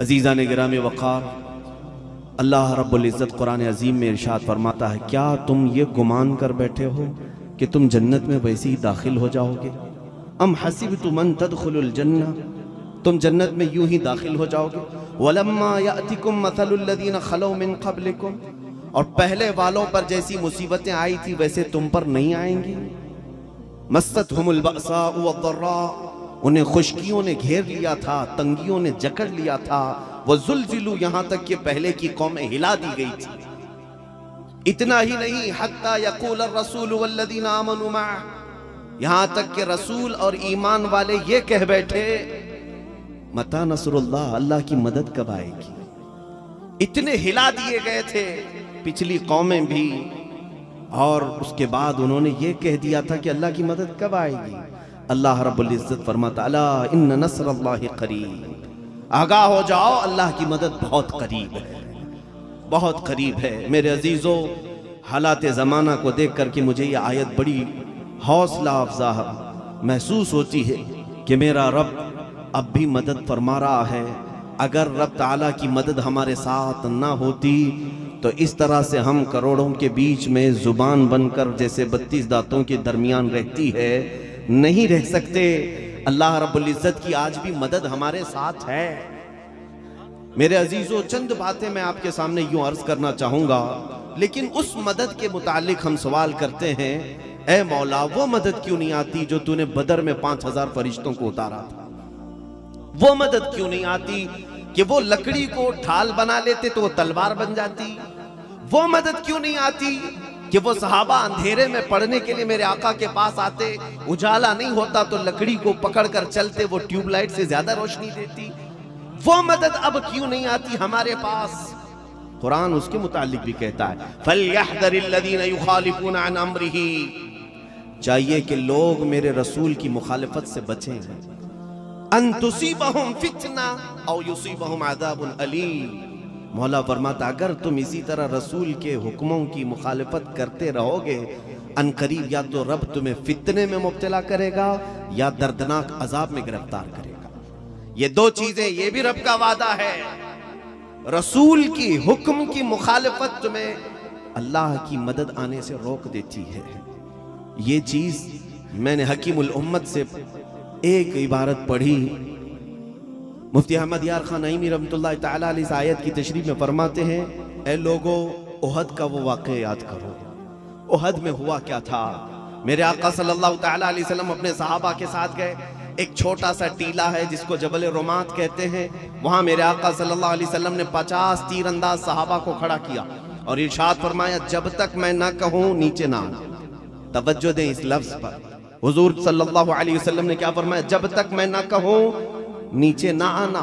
अजीज़ा ने गिराम वक़ार। अल्लाह रब्बुल-इज़्ज़त कुरान अजीम में इरशाद फरमाता है, क्या तुम ये गुमान कर बैठे हो कि तुम जन्नत में वैसे ही दाखिल हो जाओगे? अम हसीब तुमन तदखुल जन्ना, तुम जन्नत में यूँ ही दाखिल हो जाओगे? वलम्मा और पहले वालों पर जैसी मुसीबतें आई थी, वैसे तुम पर नहीं आएँगी? मस्त वद्दर्रा उन्हें खुशकियों ने घेर लिया था, तंगियों ने जकड़ लिया था। वह जुलजिलू यहाँ तक कि पहले की कौमें हिला दी गई थी। इतना ही नहीं, हत्ता यकूल रसूल यहाँ तक कि रसूल और ईमान वाले ये कह बैठे, मता नसरुल्लाह, अल्लाह की मदद कब आएगी? इतने हिला दिए गए थे, पिछली कौमें भी। और उसके बाद उन्होंने ये कह दिया था कि अल्लाह की मदद कब आएगी? अल्लाह रब्बुल इज़्ज़त फरमाता इन नसरल्लाहि करीब। आगाह हो जाओ, अल्लाह की मदद बहुत करीब है। बहुत करीब है। मेरे अजीजों, हालात ज़माना को देख करके मुझे ये आयत बड़ी हौसला अफजा महसूस होती है कि मेरा रब अब भी मदद फरमा रहा है। अगर रब ताला की मदद हमारे साथ ना होती तो इस तरह से हम करोड़ों के बीच में ज़ुबान बनकर जैसे बत्तीस दांतों के दरमियान रहती है नहीं रह सकते। अल्लाह रब्बुल इज़्ज़त की आज भी मदद हमारे साथ है। मेरे अजीजों, चंद बातें मैं आपके सामने यूँ अर्ज़ करना चाहूँगा, लेकिन उस मदद के मुतालिक हम सवाल करते हैं ए मौला, वो मदद क्यों नहीं आती जो तूने बदर में पाँच हज़ार फरिश्तों को उतारा था? वो मदद क्यों नहीं आती कि वो लकड़ी को ढाल बना लेते तो वो तलवार बन जाती? वो मदद क्यों नहीं आती कि वो सहाबा अंधेरे में पढ़ने के लिए मेरे आका के पास आते, उजाला नहीं होता तो लकड़ी को पकड़कर चलते, वो ट्यूबलाइट से ज़्यादा रोशनी देती। वो मदद अब क्यों नहीं आती हमारे पास? कुरान उसके मुतालिक भी कहता है चाहिए कि लोग मेरे रसूल की मुखालफत से बचें। फितना मौला फरमाता, अगर तुम इसी तरह रसूल के हुक्मों की मुखालफत करते रहोगे, अनकरीब या तो रब तुम्हें फितने में मुब्तला करेगा या दर्दनाक अजाब में गिरफ़्तार करेगा। ये दो चीज़ें, ये भी रब का वादा है। रसूल की हुक्म की मुखालफत तुम्हें अल्लाह की मदद आने से रोक देती है। ये चीज़ मैंने हकीमुल उम्मत से एक इबारत पढ़ी मुफ्ती अहमद यार खान नईमी रमत इस आयत की तशरीफ़ में फरमाते हैं ए लोगो ओहद का वो वाक़ याद करो। ओहद में हुआ क्या था? मेरे आका सल्लल्लाहु अलैहि वसल्लम अपने सहाबा के साथ गए। एक छोटा सा टीला है जिसको जबल रोमात कहते हैं। वहाँ मेरे आका सल्लल्लाहु अलैहि वसल्लम ने पचास तीरंदाज सहाबा को खड़ा किया और इर्शाद फरमाया, जब तक मैं ना कहूँ, नीचे ना तवज्जो दें इस लफ्ज पर। हुजूर सल्लल्लाहु अलैहि वसल्लम ने क्या फरमाया, जब तक मैं ना कहूँ नीचे ना आना।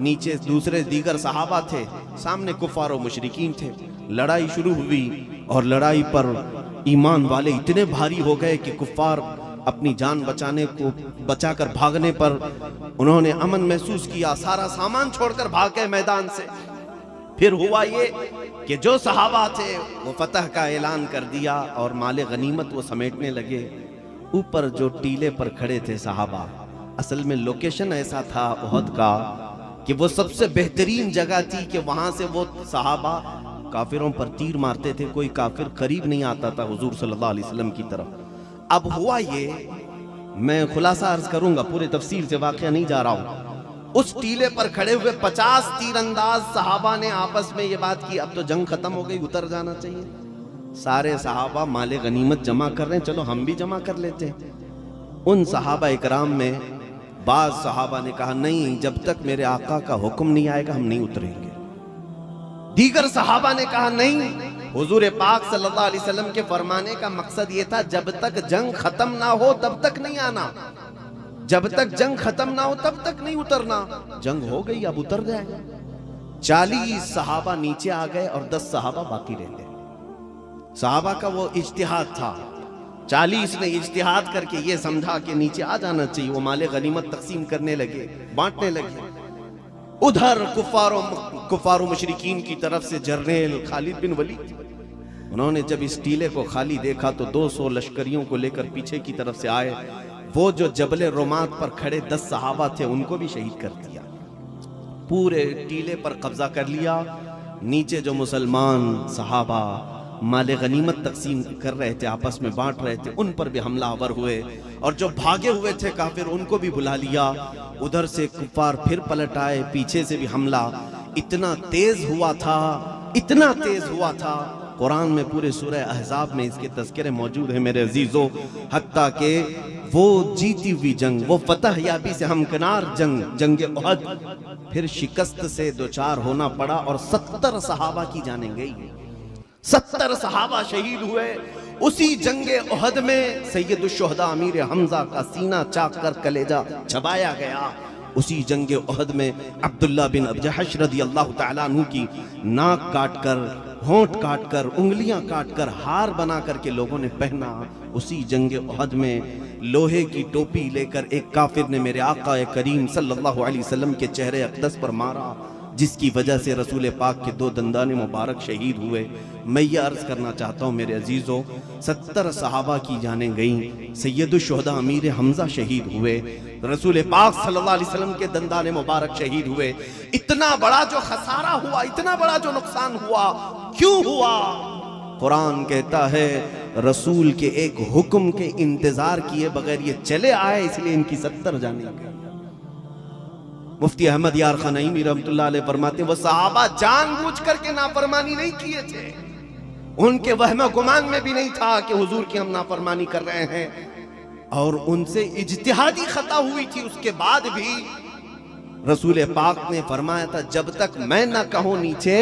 नीचे दूसरे दीगर सहाबा थे, सामने कुफार मुशरकिन थे। लड़ाई शुरू हुई और लड़ाई पर ईमान वाले इतने भारी हो गए कि कुफार अपनी जान बचाने को, बचाकर भागने पर उन्होंने अमन महसूस किया, सारा सामान छोड़कर भाग गए मैदान से। फिर हुआ ये कि जो सहाबा थे, वो फतह का ऐलान कर दिया और माले गनीमत वो समेटने लगे। ऊपर जो टीले पर खड़े थे सहाबा असल में लोकेशन ऐसा था उहद का कि वो सबसे बेहतरीन जगह थी कि वहाँ से वो सहाबा काफिरों पर तीर मारते थे, कोई काफिर करीब नहीं आता था हुजूर सल्लल्लाहु अलैहि वसल्लम की तरफ़। अब हुआ ये, मैं खुलासा अर्ज़ करूँगा, पूरे तफसील से वाक्य नहीं जा रहा हूँ। उस टीले पर खड़े हुए पचास तीरंदाज साहबा ने आपस में ये बात की, अब तो जंग खत्म हो गई, उतर जाना चाहिए। सारे सहाबा माले गनीमत जमा कर रहे हैं, चलो हम भी जमा कर लेते हैं। उन सहाबा इकराम में बाज सहाबा ने कहा, नहीं, जब तक मेरे आका का हुक्म नहीं आएगा, हम नहीं उतरेंगे. दीगर सहाबा ने कहा, नहीं, हुजूर पाक सल्लल्लाहु अलैहि वसल्लम के फरमाने का मकसद ये था, जब तक जंग खत्म ना हो, तब तक नहीं आना। जब तक जंग खत्म ना हो, तब तक नहीं उतरना। जंग हो गई, अब उतर जाए। चालीस सहाबा नीचे आ गए और दस सहाबा बाकी रह गए। सहाबा का वो इज्तिहाद था। चालीस ने इज्तिहाद करके ये समझा कि नीचे आ जाना चाहिए। वो माले गनीमत तकसीम करने लगे, बांटने लगे। उधर कुफारो कुफारो मुशरकिन की तरफ़ से जर्नेल खालिद बिन वलीद। उन्होंने जब इस टीले को खाली देखा तो 200 लश्करियों को लेकर पीछे की तरफ़ से आए। वो जो जबल रोमात पर खड़े दस सहाबा थे, उनको भी शहीद कर दिया। पूरे टीले पर कब्जा कर लिया। नीचे जो मुसलमान सहाबा माल गनीमत तकसीम कर रहे थे, आपस में बांट रहे थे, उन पर भी हमलावर हुए। और जो भागे हुए थे काफिर, उनको भी बुला लिया। उधर से कुफार फिर पलट आए, पीछे से भी हमला। इतना तेज हुआ था, इतना तेज हुआ था। कुरान में पूरे सूरह अहजाब में इसके तस्करे मौजूद है मेरे अजीजों। हत्ता के वो जीती हुई जंग, वो फतह याबी से हमकनार जंग जंग फिर शिकस्त से दो चार होना पड़ा और सत्तर सहाबा की जाने गई। सत्तर सहाबा शहीद हुए। उसी जंगे उहद में सैयदुशहदा अमीर हमजा का सीना चाक कर कलेजा छबाया गया। उसी जंग उहद में अब्दुल्ला बिन अबजहश रदी अल्लाह तु की नाक काट कर, होंठ काट कर, उंगलियाँ काट कर हार बना करके लोगों ने पहना। उसी जंग उहद में लोहे की टोपी लेकर एक काफिर ने मेरे आका करीम सल्लल्लाहु अलैहि वसल्लम के चेहरे अकदस पर मारा। जिसकी वजह से रसूल पाक के दो दंदान मुबारक शहीद हुए। मैं ये अर्ज़ करना चाहता हूँ, मेरे अजीज़ों, सत्तर सहाबा की जाने गई सैयदुलशहदा अमीर हमजा शहीद हुए, रसूल पाक सल्लल्लाहु अलैहि वसल्लम के दंदान मुबारक शहीद हुए। इतना बड़ा जो खसारा हुआ, इतना बड़ा जो नुकसान हुआ, क्यों हुआ? कुरान कहता है, रसूल के एक हुक्म के इंतज़ार किए बगैर ये चले आए, इसलिए इनकी सत्तर जाने। गई मुफ्ती अहमद यार खनईमी रहमतुल्लाह फरमाते, वो सहाबा जानबूझ करके नाफरमानी नहीं किए थे। उनके वहम गुमान में भी नहीं था कि हुजूर की हम नाफरमानी कर रहे हैं। और उनसे इजतिहादी खता हुई थी, उसके बाद भी रसूल पाक ने फरमाया था, जब तक मैं ना कहूँ नीचे,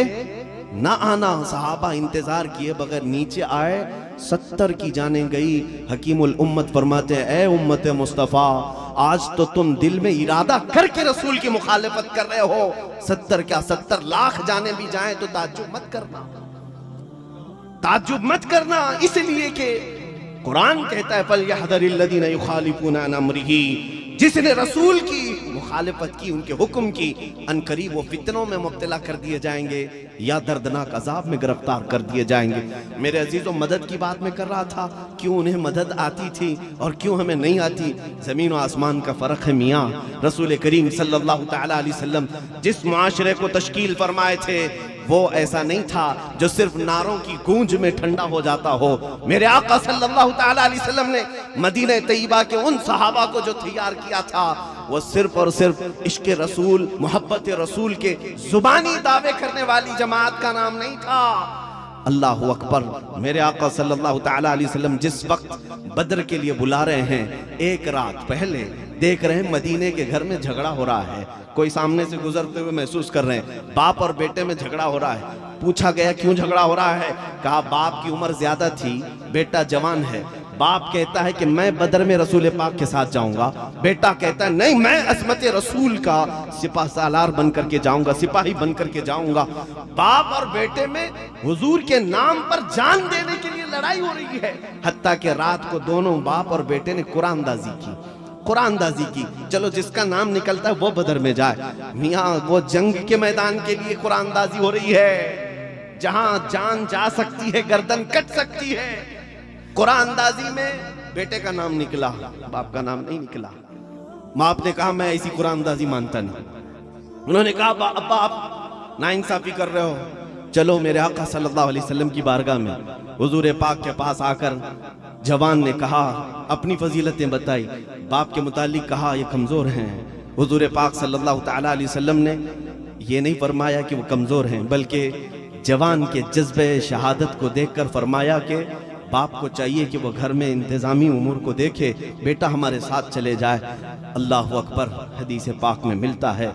ना आना। सहाबा इंतज़ार किए बगैर नीचे आए, सत्तर की जाने गई। हकीमुल उम्मत फरमाते ए उम्मत मुस्तफ़ा आज तो तुम दिल में इरादा करके रसूल की मुखालफत कर रहे हो। सत्तर क्या सत्तर लाख जाने भी जाए तो ताजुब मत करना। ताजुब मत करना, इसलिए कि कुरान कहता है, फल अन अमरिही जिसने रसूल की मुखालफत की, उनके हुक्म की अनकरीब वो फितनों में मुबतला कर दिए जाएँगे या दर्दनाक अजाब में गिरफ़्तार कर दिए जाएँगे। मेरे अजीजों, मदद की बात मैं कर रहा था, क्यों उन्हें मदद आती थी और क्यों हमें नहीं आती? ज़मीन और आसमान का फ़र्क है मियाँ। रसूल करीम अलैहि वसल्लम जिस माशरे को तश्कील फरमाए थे वो ऐसा नहीं था जो सिर्फ़ नारों की गूंज में ठंडा हो जाता हो। मेरे आका सल्लल्लाहु अलैहि वसल्लम ने मदीने तैयबा के उन सहाबा को जो तैयार किया था, वो सिर्फ़ और सिर्फ़ इश्क रसूल, मोहब्बत रसूल के जुबानी दावे करने वाली जमात का नाम नहीं था। अल्लाह अकबर, मेरे आका सल्लल्लाहु अलैहि वसल्लम जिस वक्त बद्र के लिए बुला रहे हैं, एक रात पहले देख रहे हैं मदीने के घर में झगड़ा हो रहा है। कोई सामने से गुजरते हुए महसूस कर रहे हैं, बाप और बेटे में झगड़ा हो रहा है। पूछा गया, क्यों झगड़ा हो रहा है? कहा, बाप की उम्र ज़्यादा थी, बेटा जवान है। बाप कहता है कि मैं बदर में रसूल पाक के साथ जाऊँगा। बेटा कहता है, नहीं, मैं असमत रसूल का सिपा सालार बन करके जाऊँगा, सिपाही बन करके जाऊँगा। बाप और बेटे में हुजूर के नाम पर जान देने के लिए लड़ाई हो रही है। हत्या के रात को दोनों बाप और बेटे ने कुरानदाजी की। कुरानदाजी की। चलो जिसका नाम निकलता है वो बदर में जाए। मियाँ, वो जंग के मैदान के लिए कुरानदाजी हो रही है। जहाँ जान जा सकती है, गर्दन कट सकती है। कुरानदाजी में बेटे का नाम निकला, बाप का नाम नहीं निकला। बाप ने कहा, मैं ऐसी कुरानदाजी मानता नहीं। उन्होंने कहा अब्बा आप नाइंसाफी कर रहे हो। चलो मेरे आका सल्लल्लाहु अलैहि वसल्लम की बारगाह में हुजूर पाक के पास आकर जवान ने कहा, अपनी फजीलतें बताई। बाप के मुतालिक कहा, ये कमज़ोर हैं। हुजूर पाक सल्लल्लाहु अलैहि वसल्लम ने ये नहीं फरमाया कि वो कमज़ोर हैं, बल्कि जवान के जज्बे शहादत को देखकर फरमाया कि बाप को चाहिए कि वो घर में इंतज़ामी उमूर को देखे, बेटा हमारे साथ चले जाए। अल्लाह अकबर, हदीस पाक में मिलता है,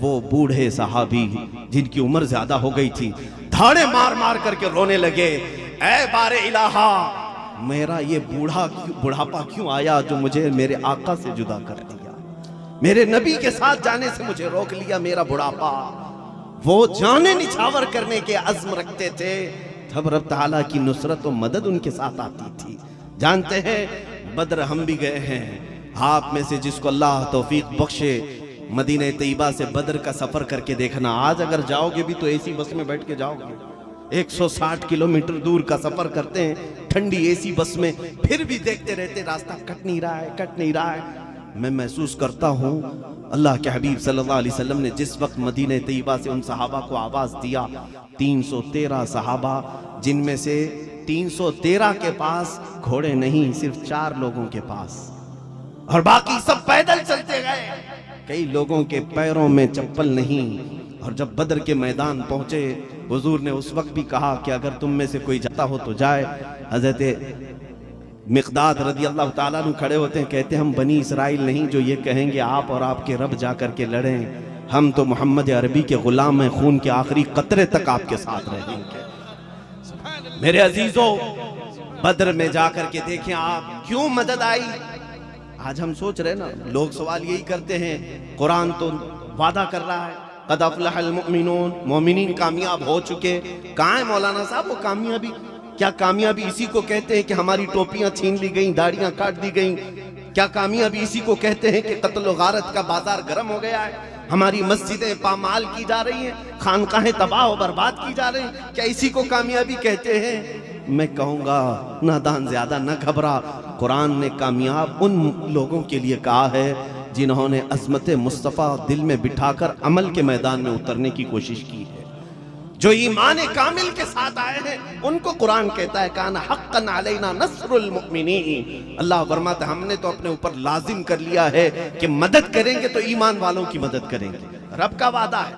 वो बूढ़े सहाबी जिनकी उम्र ज़्यादा हो गई थी, धाड़े मार मार करके रोने लगे ए बारे इलाहा मेरा ये बूढ़ा बुढ़ापा क्यों आया जो मुझे मेरे आका से जुदा कर दिया? मेरे नबी के साथ जाने से मुझे रोक लिया मेरा बुढ़ापा। वो जाने निछावर करने के अज़्म रखते थे। तब रब ताला की नुसरत और मदद उनके साथ आती थी। जानते हैं, बद्र हम भी गए हैं। आप में से जिसको अल्लाह तौफीक बख्शे, मदीने तयबा से बद्र का सफ़र करके देखना। आज अगर जाओगे भी तो ऐसी बस में बैठ के जाओगे। 160 किलोमीटर दूर का सफ़र करते हैं, ठंडी एसी बस में, फिर भी देखते रहते, रास्ता कट नहीं रहा है, कट नहीं रहा है। मैं महसूस करता हूँ, अल्लाह के हबीब सल्लल्लाहु अलैहि वसल्लम ने जिस वक्त मदीने तय्यबा से उन सहाबा को आवाज़ दिया 313 सहाबा, जिनमें से 313 के पास घोड़े नहीं, सिर्फ़ चार लोगों के पास। और बाकी सब पैदल चलते गए। कई लोगों के पैरों में चप्पल नहीं, और जब बदर के मैदान पहुँचे हुजूर ने उस वक्त भी कहा कि अगर तुम में से कोई जाता हो तो जाए। हज़रत मिकदाद रदी अल्लाह नु खड़े होते हैं, कहते हम बनी इसराइल नहीं जो ये कहेंगे, आप और आपके रब जा कर के लड़ें। हम तो मोहम्मद अरबी के गुलाम हैं, खून के आखिरी कतरे तक आपके साथ रहेंगे। मेरे अजीजों, बद्र में जाकर के देखें, आप क्यों मदद आई? आज हम सोच रहे ना, लोग सवाल यही करते हैं, कुरान तो वादा कर रहा है कद कामयाब हो चुके। कहाँ है मौलाना साहब? वो कामयाबी। क्या कामयाबी इसी को कहते हैं कि हमारी टोपियाँ छीन ली गई, दाढ़ियाँ काट दी गई? क्या कामयाबी इसी को कहते हैं कि कत्ल गारत का बाज़ार गर्म हो गया है? हमारी मस्जिदें पामाल की जा रही हैं, खानकाहें तबाह बर्बाद की जा रही हैं। क्या इसी को कामयाबी कहते हैं? मैं कहूँगा, नादान ज़्यादा न घबरा। कुरान ने कामयाब उन लोगों के लिए कहा है जिन्होंने अजमत मुस्तफ़ा दिल में बिठाकर अमल के मैदान में उतरने की कोशिश की है। जो ईमान कामिल के साथ आए हैं, उनको कुरान कहता है, कान हक्कन अलैना नसरुल मुमिनीन। अल्लाह फरमाता हमने तो अपने ऊपर लाजिम कर लिया है कि मदद करेंगे तो ईमान वालों की मदद करेंगे। रब का वादा है।